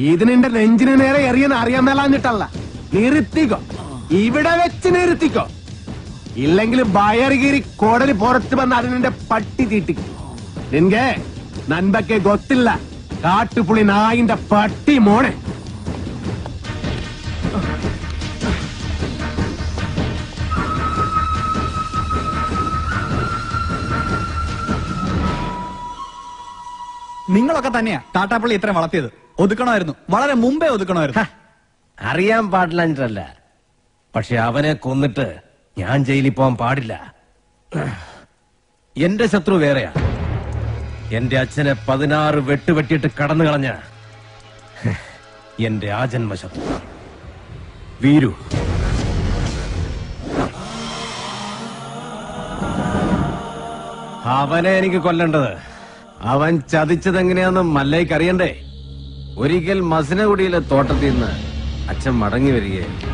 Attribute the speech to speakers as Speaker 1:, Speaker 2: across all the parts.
Speaker 1: ഇതിനെ നെഞ്ചിന് നേരെ എറിയെന്ന് അറിയാൻ മേലാഞ്ഞിട്ടല്ല. നിർത്തിക്കോ. ഇവിടെ വെച്ച് നിർത്തിക്കോ. ഇല്ലെങ്കിൽ ബയർ കോടലി പുറത്ത് വന്ന് അതിനെ പട്ടി തീട്ടിക്കും. നിൻകെ നൻപക്കെ ഗൊത്തില്ല. കാട്ടുപുളി നായിന്റെ പട്ടി മോണെ
Speaker 2: നിങ്ങളൊക്കെ തന്നെയാ താട്ടാപ്പള്ളി ഇത്രയും വളർത്തിയത്. ഒതുക്കണമായിരുന്നു. വളരെ മുമ്പേ ഒതുക്കണമായിരുന്നു.
Speaker 1: അറിയാൻ പാടില്ല പക്ഷെ അവനെ കൊന്നിട്ട് ഞാൻ ജയിലിൽ പോകാൻ പാടില്ല. എന്റെ ശത്രു വേറെയാ. എന്റെ അച്ഛനെ പതിനാറ് വെട്ടുവെട്ടിയിട്ട് കടന്നു കളഞ്ഞ എന്റെ ആജന്മ ശത്രു. വീരു. അവനെ എനിക്ക് കൊല്ലേണ്ടത്. അവൻ ചതിച്ചതെങ്ങനെയാന്ന് മല്ലയ്ക്ക് അറിയണ്ടേ? ഒരിക്കൽ മസിനഗുഡിയിലെ തോട്ടത്തിൽ നിന്ന് അച്ഛൻ മടങ്ങി വരികയായി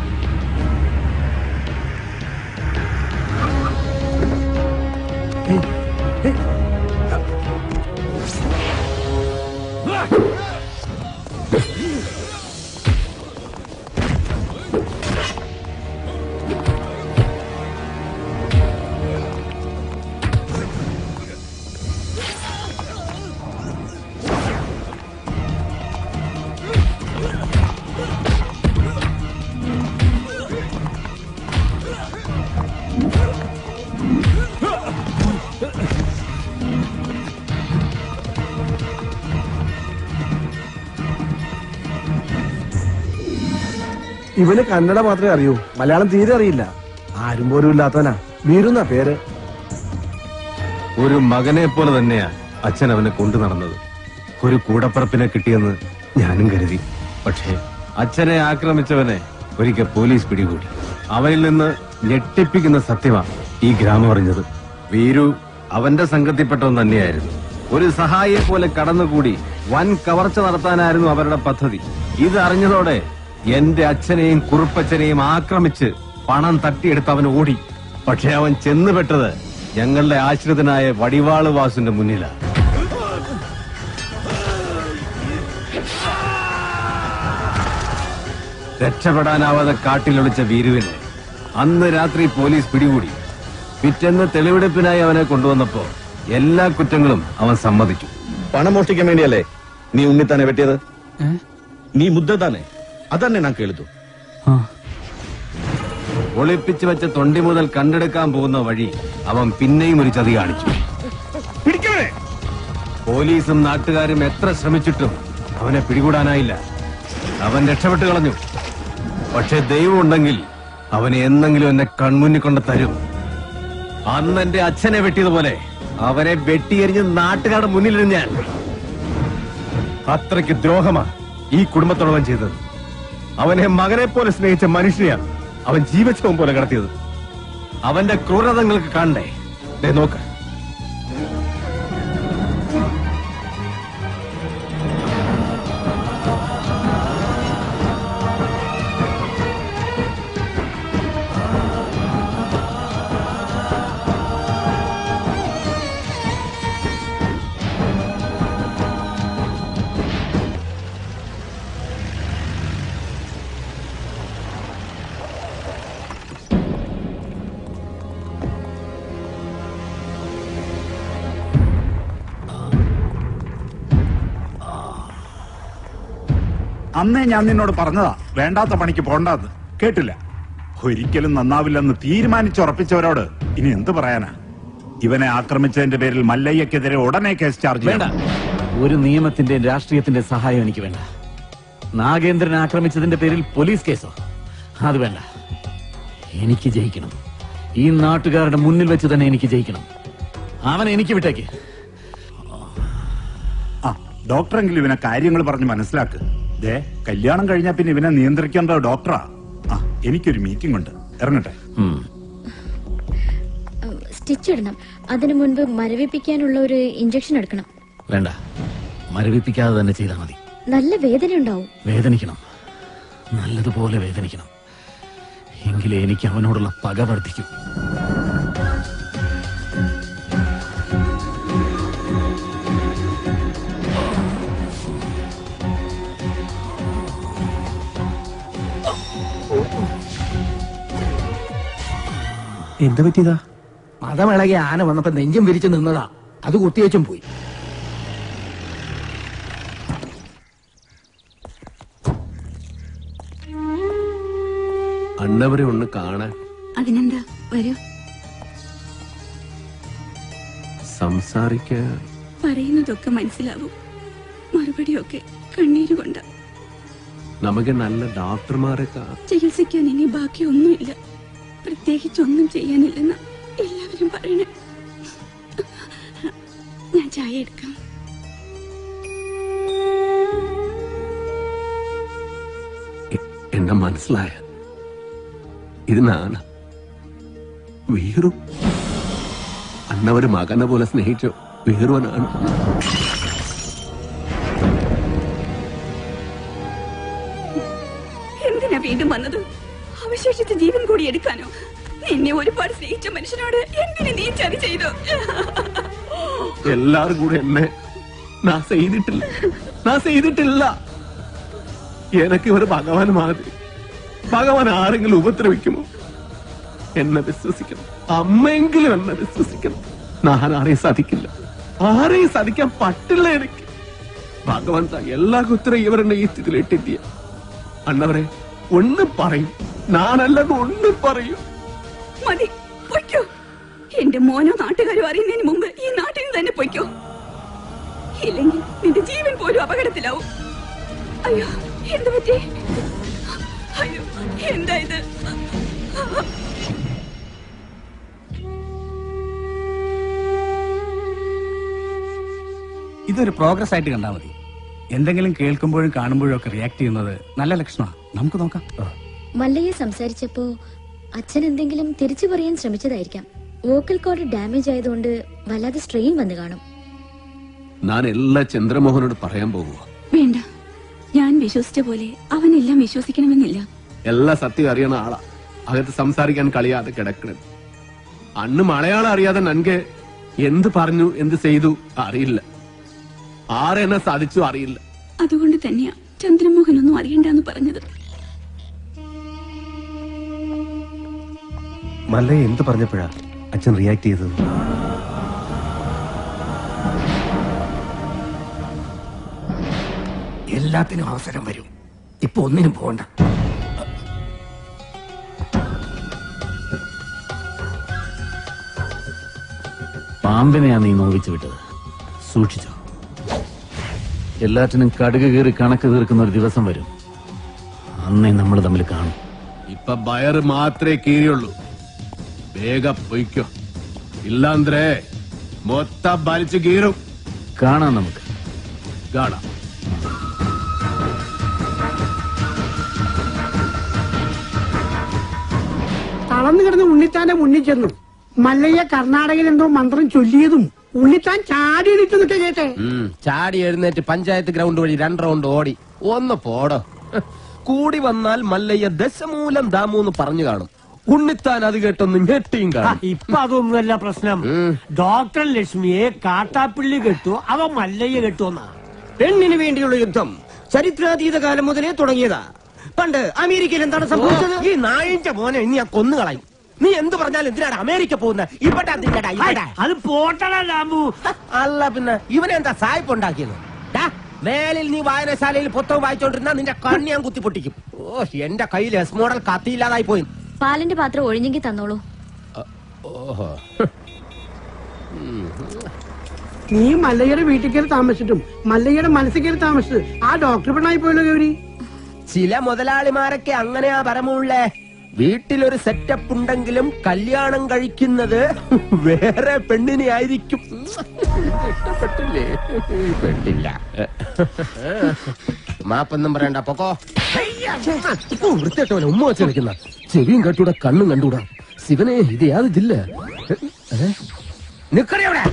Speaker 3: ഇവന് കന്നഡ മാത്രമേ അറിയൂ. മലയാളം തീരെ അറിയില്ല. ആരും പോലും ഇല്ലാത്തവനാ. വീരുന്ന പേര്.
Speaker 1: ഒരു മകനെ പോലെ തന്നെയാ അച്ഛൻ അവനെ കൊണ്ടു നടന്നത്. ഒരു കൂടപ്പറപ്പിനെ കിട്ടിയെന്ന് ഞാനും കരുതി. പക്ഷേ അച്ഛനെ ആക്രമിച്ചവനെ ഒരിക്കൽ പോലീസ് പിടികൂടി. അവനിൽ നിന്ന് ഞെട്ടിപ്പിക്കുന്ന സത്യമാ ഈ ഗ്രാമം അറിഞ്ഞത്. വീരു അവന്റെ സംഘത്തിൽപ്പെട്ടവൻ തന്നെയായിരുന്നു. ഒരു സഹായിയെ പോലെ കടന്നുകൂടി വൻ കവർച്ച നടത്താനായിരുന്നു അവരുടെ പദ്ധതി. ഇത് അറിഞ്ഞതോടെ എന്റെ അച്ഛനെയും കുറുപ്പച്ചനെയും ആക്രമിച്ച് പണം തട്ടിയെടുത്ത് അവൻ ഓടി. പക്ഷെ അവൻ ചെന്നുപെട്ടത് ഞങ്ങളുടെ ആശ്രിതനായ വടിവാൾ വാസുന്റെ മുന്നിലാണ് രക്ഷപ്പെടാനാവാതെ കാട്ടിലൊളിച്ച വീരുവിനെ അന്ന് രാത്രി പോലീസ് പിടികൂടി. പിറ്റെന്ന് തെളിവെടുപ്പിനായി അവനെ കൊണ്ടുവന്നപ്പോ എല്ലാ കുറ്റങ്ങളും അവൻ സമ്മതിച്ചു.
Speaker 4: പണം മോഷ്ടിക്കാൻ വേണ്ടിയല്ലേ നീ ഉണ്ണിത്താനെ വെട്ടിയത്? നീ മുദ്ദ താനെ അതന്നെ ഞാൻ കേളിതു.
Speaker 1: ഒളിപ്പിച്ചു വെച്ച തൊണ്ടി മുതൽ കണ്ടെടുക്കാൻ പോകുന്ന വഴി അവൻ പിന്നെയും ഒരു ചതി കാണിച്ചു. പോലീസും നാട്ടുകാരും എത്ര ശ്രമിച്ചിട്ടും അവനെ പിടികൂടാനായില്ല. അവൻ രക്ഷപ്പെട്ടു കളഞ്ഞു. പക്ഷെ ദൈവം ഉണ്ടെങ്കിൽ അവനെ എന്നെങ്കിലും എന്നെ കൺമുന്നിൽ കൊണ്ട് തരും. അന്ന് എന്റെ അച്ഛനെ വെട്ടിയതുപോലെ അവനെ വെട്ടിയെറിഞ്ഞ് നാട്ടുകാരുടെ മുന്നിലിരുന്ന് ഞാൻ. അത്രയ്ക്ക് ദ്രോഹമാ ഈ കുടുംബത്തോളം ചെയ്തത്. അവനെ മകനെ പോലെ സ്നേഹിച്ച മനുഷ്യനെയാണ് അവൻ ജീവിച്ചവൻ പോലെ കടത്തിയത്. അവന്റെ ക്രൂരതങ്ങൾക്ക് കാണണ്ടേ നോക്ക്.
Speaker 5: അന്നേ ഞാൻ നിന്നോട് പറഞ്ഞതാ വേണ്ടാത്ത പണിക്ക് പോണ്ടാന്ന്. കേട്ടില്ല. ഒരിക്കലും നന്നാവില്ലെന്ന് തീരുമാനിച്ചുറപ്പിച്ചവരോട് ഇനി എന്ത് പറയാനാ? ഇവനെ ആക്രമിച്ചതിന്റെ പേരിൽ മല്ലയ്യക്കെതിരെ ഉടനെ കേസ് ചാർജ്
Speaker 6: വേണ്ട. ഒരു നിയമത്തിന്റെ രാഷ്ട്രീയത്തിന്റെ സഹായം എനിക്ക് വേണ്ട. നാഗേന്ദ്രൻ ആക്രമിച്ചതിന്റെ പേരിൽ പോലീസ് കേസോ? അത് വേണ്ട. എനിക്ക് ജയിക്കണം. ഈ നാട്ടുകാരുടെ മുന്നിൽ വെച്ച് തന്നെ എനിക്ക് ജയിക്കണം. അവൻ എനിക്ക് വിട്ടേക്ക്.
Speaker 5: ആ ഡോക്ടറെങ്കിലും ഇവനെ കാര്യങ്ങൾ പറഞ്ഞ് മനസ്സിലാക്ക്. ദേ കല്യാണം കഴിഞ്ഞാ പിന്നെ ഇവനെ നിയന്ത്രിക്കേണ്ട ഡോക്ടറാ. ആ എനിക്കൊരു മീറ്റിംഗ് ഉണ്ട്. ഇറങ്ങട്ടെ.
Speaker 7: സ്റ്റിച്ച് ഇടണം. അതിനു മുൻപ് മരവിപ്പിക്കാനുള്ള ഒരു ഇഞ്ചക്ഷൻ എടുക്കണം.
Speaker 6: വേണ്ട. മരവിപ്പിക്കാതെ തന്നെ ചെയ്താൽ മതി.
Speaker 7: നല്ല വേദന ഉണ്ടാവും.
Speaker 6: വേദനിക്കണം. നല്ലതുപോലെ വേദനിക്കണം. എങ്കിലേ എനിക്ക് അവനോടുള്ള പക വർദ്ധിക്കും.
Speaker 8: എന്താ പറ്റിയതാ?
Speaker 9: മതമിളകി ആന വന്നപ്പോ നെഞ്ചും വിരിച്ചു നിന്നതാ. അത് കുത്തിവെച്ചും പോയി.
Speaker 10: അണ്ണവരെ ഒന്ന് കാണാൻ
Speaker 11: അതിനെന്താ? വരൂ.
Speaker 10: സംസാരിക്കാൻ.
Speaker 11: പറയുന്നതൊക്കെ മനസ്സിലാവും. മറുപടിയൊക്കെ കണ്ണീരുകൊണ്ട്
Speaker 10: നമുക്ക് നല്ല ഡോക്ടർമാരൊക്കെ.
Speaker 11: ചികിത്സിക്കാൻ ഇനി ബാക്കിയൊന്നുമില്ല. പ്രത്യേകിച്ച് ഒന്നും ചെയ്യാനില്ലെന്ന് എല്ലാവരും പറയണേ. ഞാൻ ചായ എടുക്കാം.
Speaker 10: എന്നെ മനസ്സിലായ. ഇതിനാണ് വീറു അന്നവര് മകനെ പോലെ സ്നേഹിച്ചു വീറുവനാണ്.
Speaker 11: അവശേഷിച്ച ജീവൻ കൂടി എടുക്കാനോ? നിന്നെ ഒരുപാട് സ്നേഹിച്ച മനുഷ്യനോട് എന്തിനു നീ ചതി ചെയ്തു?
Speaker 10: എല്ലാരും കൂടെ എന്നെ നാ ചെയ്തിട്ടില്ല. ഞാൻ ചെയ്തിട്ടില്ല. എനക്ക് ഒരു ഭഗവാൻ മാതിരി ഭഗവാൻ ആരെങ്കിലും ഉപദ്രവിക്കുമോ? എന്നെ വിശ്വസിക്കണം. അമ്മയെങ്കിലും എന്നെ വിശ്വസിക്കണം. ഞാൻ ആരെയും സാധിക്കില്ല. ആരെയും സാധിക്കാൻ പറ്റില്ല എനിക്ക്. ഭഗവാൻ എല്ലാ കുത്തരം ഇവരുടെ ഈ സ്ഥിതിയിൽ ഇട്ടിട്ടില്ല. അണ്ണവരെ ഒന്ന് പറയും. ഞാനല്ലെന്ന് ഒന്ന് പറയും.
Speaker 11: മതി പൊയ്ക്കോ. എന്റെ മോനോ നാട്ടുകാരോ അറിയുന്നതിന് മുമ്പ് ഈ നാട്ടിൽ നിന്ന് തന്നെ പൊയ്ക്കോ. ഇല്ലെങ്കിൽ നിന്റെ ജീവൻ പോലും അപകടത്തിലാവും. അയ്യോ എന്ത് പറ്റി? അയ്യോ എന്താ ഇത്?
Speaker 2: ഇതൊരു പ്രോഗ്രസ് ആയിട്ട് കണ്ടാൽ മതി. എന്തെങ്കിലും കേൾക്കുമ്പോഴും കാണുമ്പോഴും ഒക്കെ റിയാക്ട് ചെയ്യുന്നത് നല്ല ലക്ഷണമാണ് നമുക്ക് നോക്കാം.
Speaker 7: മല്ലയെ സംസാരിച്ചപ്പോ അച്ഛൻ എന്തെങ്കിലും തിരിച്ചു പറയാൻ ശ്രമിച്ചതായിരിക്കാം. വോക്കൽ കോഡ് ഡാമേജ് ആയതുകൊണ്ട് വല്ലാതെ സ്ട്രെയിൻ വന്ന് കാണും.
Speaker 10: ഞാൻ എല്ലാ ചന്ദ്രമോഹനോട് പറയാൻ പോകുക
Speaker 11: വേണ്ട. ഞാൻ വിശ്വസിച്ച പോലെ അവനെല്ലാം വിശ്വസിക്കണമെന്നില്ല.
Speaker 10: എല്ലാ സത്യം അറിയണ ആളാ. അകത്ത് സംസാരിക്കാൻ കളിയാതെ കിടക്കണം അന്ന് മലയാളം അറിയാതെ നൻകെ എന്ത് പറഞ്ഞു എന്ത് ചെയ്തു അറിയില്ല. ആരെന്നെ സാധിച്ചു അറിയില്ല.
Speaker 11: അതുകൊണ്ട് തന്നെയാ ചന്ദ്രമോഹൻ ഒന്നും അറിയണ്ടെന്ന് പറഞ്ഞത്.
Speaker 8: മല്ലയെ എന്ത് പറഞ്ഞപ്പോഴാ അച്ഛൻ റിയാക്ട് ചെയ്തത്?
Speaker 9: എല്ലാത്തിനും അവസരം വരും. ഇപ്പൊ ഒന്നിനും പോകണ്ട.
Speaker 6: പാമ്പിനെയാ നീ നോവിച്ചു വിട്ടത്. സൂക്ഷിച്ചോ. എല്ലാറ്റിനും കടുക് കീറി കണക്ക് തീർക്കുന്ന ഒരു ദിവസം വരും. അന്നേ നമ്മൾ തമ്മിൽ കാണും.
Speaker 10: ഇപ്പൊ ബയർ മാത്രമേ കീറിയുള്ളൂ. വേഗം പൊയ്ക്കോ. ഇല്ലാന്ത്രേ മൊത്തം വലിച്ചു കീറും.
Speaker 6: കാണാം നമുക്ക്.
Speaker 10: കാണാം.
Speaker 12: തളർന്നു കിടന്ന് ഉണ്ണിത്താന്റെ മുന്നിൽ ചെന്നു. മല്ലയ്യ കർണാടകയിൽ എന്തോ മന്ത്രം ചൊല്ലിയതും ഉണ്ണിത്താൻ ചാടി എഴുന്നേറ്റ് കേട്ടെ
Speaker 13: ചാടി എഴുന്നേറ്റ് പഞ്ചായത്ത് ഗ്രൗണ്ട് വഴി രണ്ട് റൗണ്ട് ഓടി. ഒന്ന് പോടോ. കൂടി വന്നാൽ മല്ലയ്യ ദശമൂലം ദാമൂന്ന് പറഞ്ഞു കാണും. ഉണ്ണിത്താൻ അത് കേട്ടൊന്ന് ഞെട്ടിയും കാണും.
Speaker 12: ഇപ്പൊ അതൊന്നുമല്ല പ്രശ്നം. ഡോക്ടർ ലക്ഷ്മിയെ കാട്ടാപ്പിള്ളി കെട്ടു അവ മല്ലയ്യ കെട്ടുവന്നാ.
Speaker 13: പെണ്ണിന് വേണ്ടിയുള്ള യുദ്ധം ചരിത്രാതീത കാലം മുതലേ തുടങ്ങിയതാ. പണ്ട് അമേരിക്കയിൽ എന്താണ് സംഭവിച്ചത്? ഈ നായിന്റെ മോനെ ഇനി ആ കൊന്നുകളയും. നീ എന്ത് പറഞ്ഞാലും എന്തിനാണ് അമേരിക്ക പോകുന്നത്? ഇവിടെ അതിന്റെടാ, ഇവിടെ.
Speaker 12: അത് പോട്ടടാ ലാമ്പു
Speaker 13: അല്ല പിന്നെ ഇവനെന്താ സായിപ്പ് ഉണ്ടാക്കിയത്? മേലിൽ നീ വായനശാലയിൽ പുത്തകം വായിച്ചോണ്ടിരുന്ന നിന്റെ കണ്ണി ഞാൻ കുത്തിപ്പൊട്ടിക്കും. ഓ എന്റെ കയ്യിൽ എസ് മോഡൽ കത്തിയില്ലാതായി പോയി.
Speaker 7: പാലിന്റെ പാത്രം ഒഴിഞ്ഞെങ്കിൽ തന്നോളൂ.
Speaker 13: ഓഹോ.
Speaker 12: നീ മല്ലയ്യയുടെ വീട്ടിൽ കയറി താമസിച്ചിട്ടും മല്ലയ്യയുടെ മനസ്സിൽ കയറി താമസിച്ചത് ആ ഡോക്ടർ പെണ്ണായി പോയല്ലോ ഗൗരി.
Speaker 13: ചില മുതലാളിമാരൊക്കെ അങ്ങനെയാ പരമുള്ളേ വീട്ടിലൊരു സെറ്റപ്പ് ഉണ്ടെങ്കിലും കല്യാണം കഴിക്കുന്നത് വേറെ പെണ്ണിനെ ആയിരിക്കും ഇഷ്ടപ്പെട്ടില്ലേ? പെട്ടില്ല മാപ്പൊന്നും പറയണ്ട പൊക്കോ. ഇപ്പൊ വൃത്തിയായിട്ടവനെ ഉമ്മ വെച്ച് കളിക്കുന്ന. ചെവിയും കെട്ടൂടെ കണ്ണും കണ്ടൂടാ. ശിവനെ ഇത് യാതില്ല അവിടെ?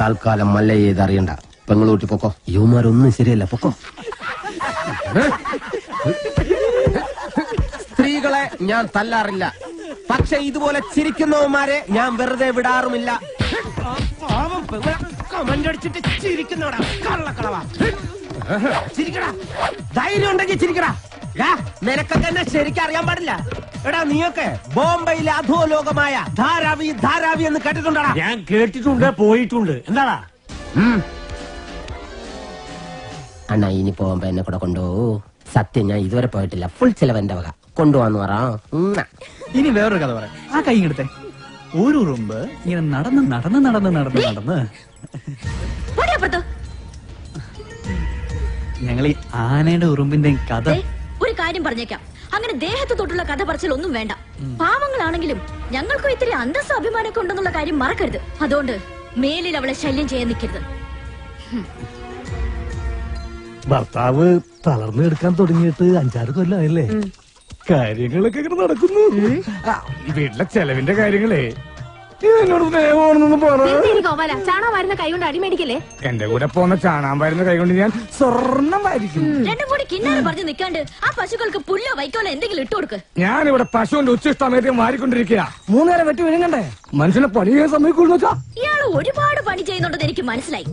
Speaker 13: തൽക്കാലം ഇത് അറിയണ്ട. പെങ്ങളൂട്ടി പൊക്കോ. യുവമാരൊന്നും ശരിയല്ല പൊക്കോ. സ്ത്രീകളെ ഞാൻ തല്ലാറില്ല. പക്ഷെ ഇതുപോലെ ചിരിക്കുന്നവന്മാരെ ഞാൻ വെറുതെ വിടാറുമില്ല. കമന്റ് അടിച്ചിട്ട് ചിരിക്കുന്നവടാ കള്ളക്കളവാ. ചിരിക്കടാ. ധൈര്യം ഉണ്ടെങ്കിൽ ചിരിക്കടാ. നിനക്കൊക്കെ എന്നെ ശരിക്കും അറിയാൻ പാടില്ല. എടാ നീയൊക്കെ ബോംബെയിലെ അധോലോകമായ ധാരാവി ധാരാവി എന്ന് കേട്ടിട്ടുണ്ടടാ?
Speaker 9: ഞാൻ കേട്ടിട്ടുണ്ട് പോയിട്ടുണ്ട്. എന്താടാ?
Speaker 13: അണ്ണ ഇനി പോകുമ്പോ എന്നെ കൂടെ കൊണ്ടുപോകൂ. സത്യം ഞാൻ ഇതുവരെ പോയിട്ടില്ല. ഫുൾ ചെലവ് എന്റെ വക. കൊണ്ടുപോവാന്ന് പറ.
Speaker 2: ഇനി വേറൊരു കഥ പറയാം. ആ കൈ എടുത്തേ. ഒരു ഉറുമ്പ് ഇങ്ങനെ നടന്ന് നടന്ന് നടന്ന് നടന്ന് നടന്ന്. ഞങ്ങൾ ഈ ആനയുടെ ഉറുമ്പിന്റെ കഥ.
Speaker 7: ഒരു കാര്യം പറഞ്ഞേക്കാം. അങ്ങനെ ദേഹത്ത് തൊട്ടുള്ള കഥ പറച്ചിൽ ഒന്നും വേണ്ട. പാവങ്ങളാണെങ്കിലും ഞങ്ങൾക്കും ഇത്തിരി അന്തസ്സ അഭിമാനമൊക്കെ ഉണ്ടെന്നുള്ള കാര്യം മറക്കരുത്. അതുകൊണ്ട് മേലിൽ അവളെ ശല്യം ചെയ്യാൻ നിൽക്കരുത്.
Speaker 3: ഭർത്താവ് തളർന്നു എടുക്കാൻ തുടങ്ങിയിട്ട് അഞ്ചാറ് കൊല്ലമായില്ലേ കാര്യങ്ങളൊക്കെ ഇങ്ങനെ നടക്കുന്നു. ആ, വീട്ടിലെ ചെലവിന്റെ കാര്യങ്ങളേ ഇത് എന്നോട് സ്നേഹമാണെന്നൊന്ന് പറ.
Speaker 14: ഗോപാല ചാണകം വരുന്ന കൈ കൊണ്ട് അടിമേടിക്കല്ലേ
Speaker 3: എന്റെ കൂടെ പോന്ന ചാണാൻ വരുന്ന കൈകൊണ്ട് ഞാൻ സ്വർണം
Speaker 7: രണ്ടും കൂടി കിന്നാരം പറഞ്ഞു നിൽക്കാണ്ട് ആ പശുക്കൾക്ക് പുല്ലോ വൈക്കോലോ എന്തെങ്കിലും ഇട്ടു കൊടുക്ക്.
Speaker 3: ഞാനിവിടെ പശുവിന്റെ ഉച്ചിഷ്ടമേറ്റം മാറിക്കൊണ്ടിരിക്കുക മൂന്നേരം വെട്ടി വിഴുങ്ങണ്ടേ? മനുഷ്യനെ പണി ചെയ്യാൻ സമയക്കുള്ളൂ വെച്ചാ.
Speaker 7: ഒരുപാട് പണി ചെയ്യുന്നുണ്ടെന്ന് എനിക്ക് മനസ്സിലായി.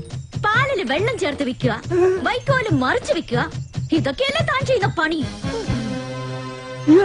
Speaker 7: പാലിൽ വെള്ളം ചേർത്ത് വിൽക്കുക വൈക്കോൽ മറിച്ച് വിൽക്കുക ഇതൊക്കെയല്ലേ താൻ ചെയ്യുന്ന പണി?
Speaker 3: ഈ